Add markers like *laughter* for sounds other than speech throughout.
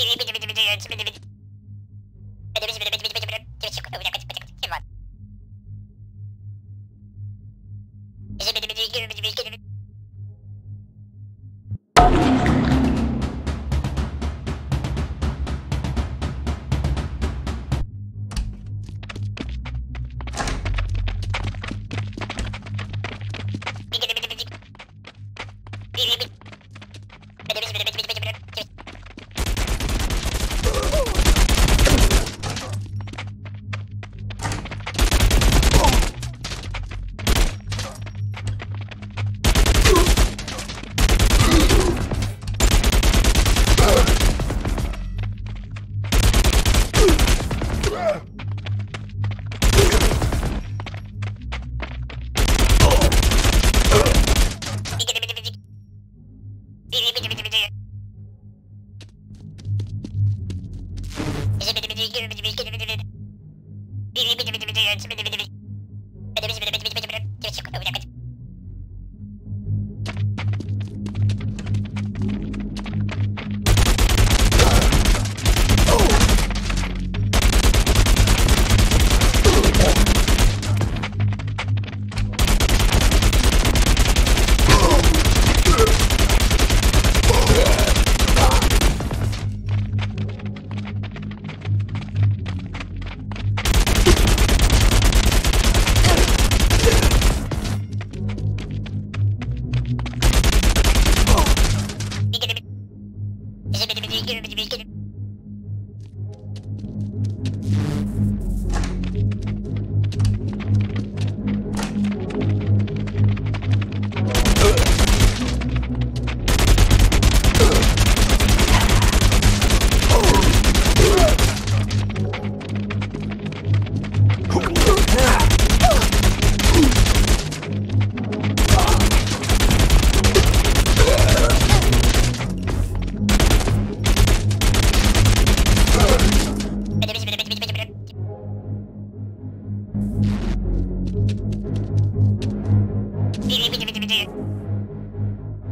Biri biri biri biri.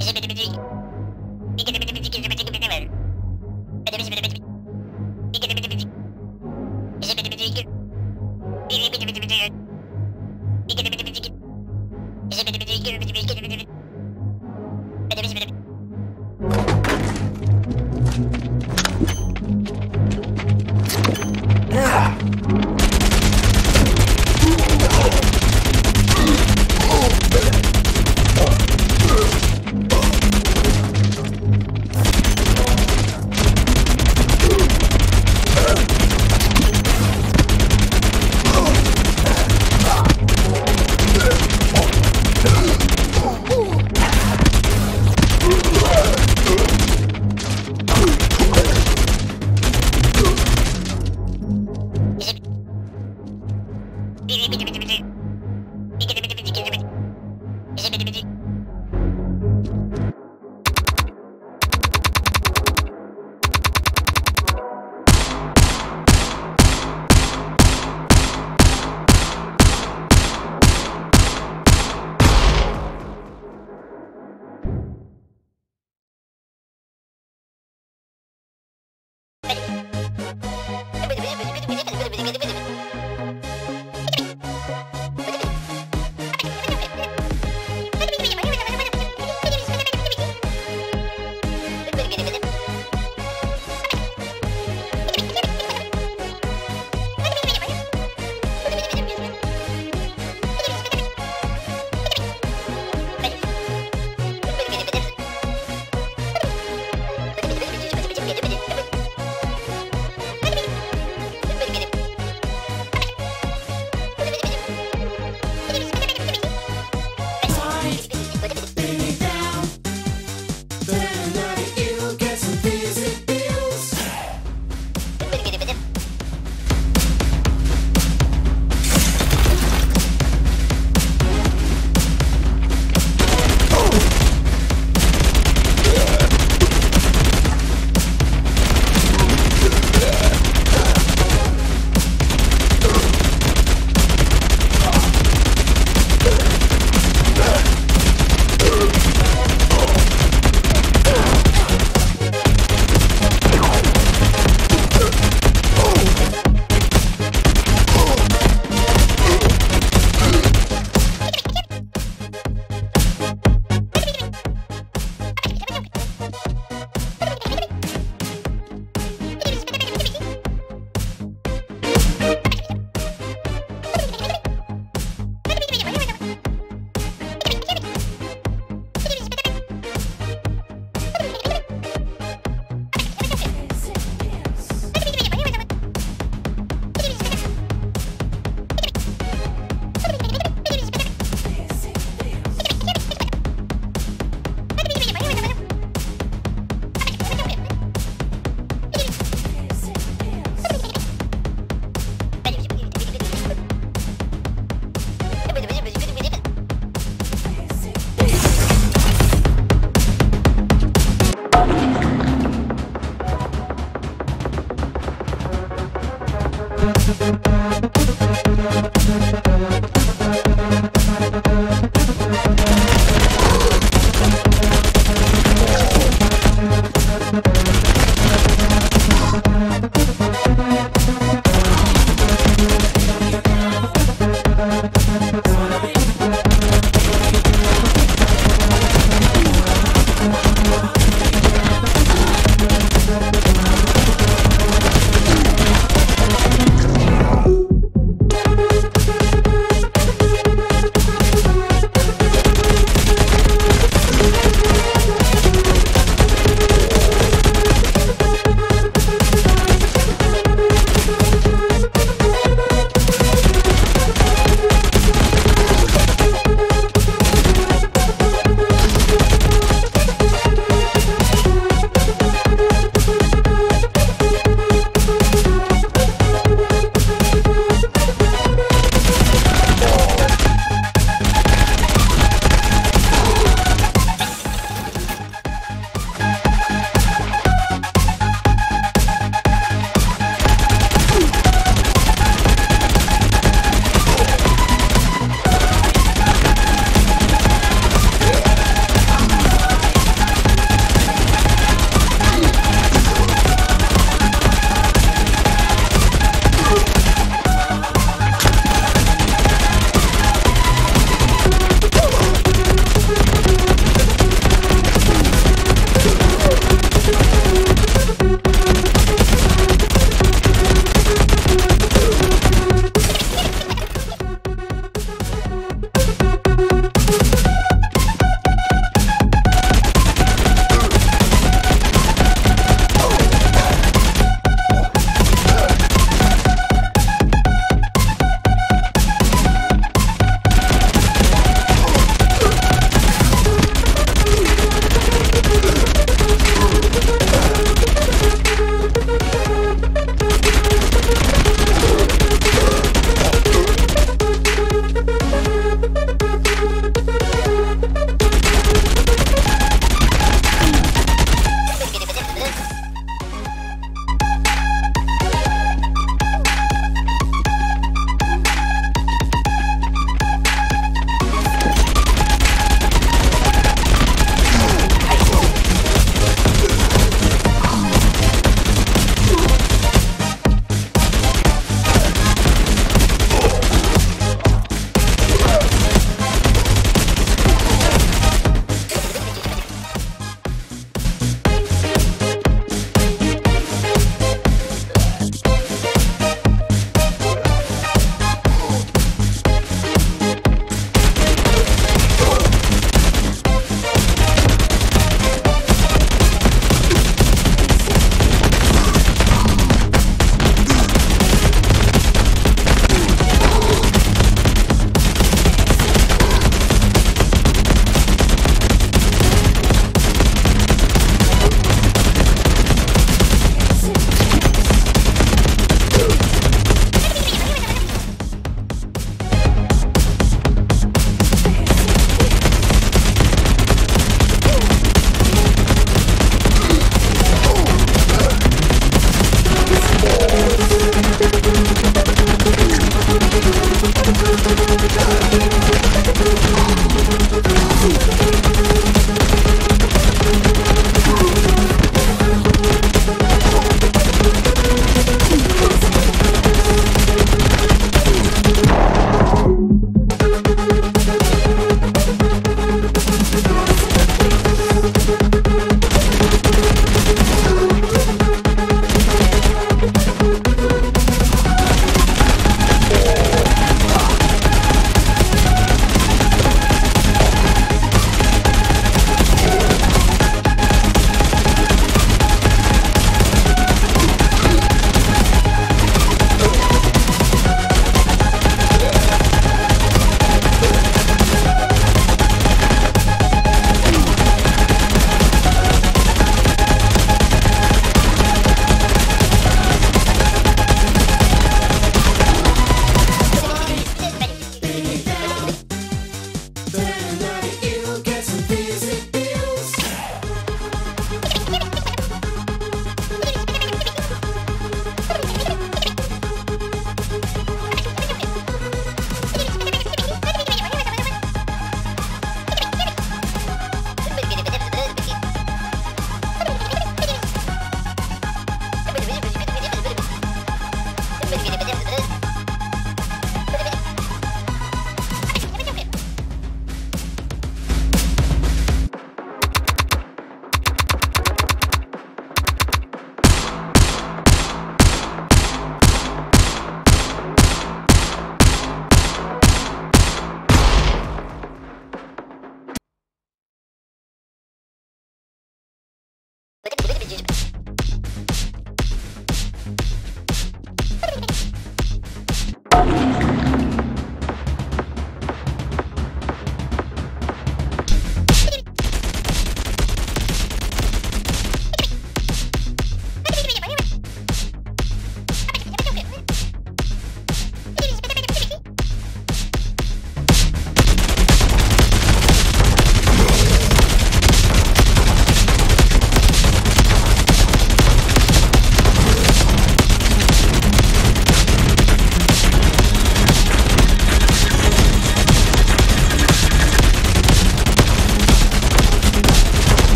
Is *laughs* it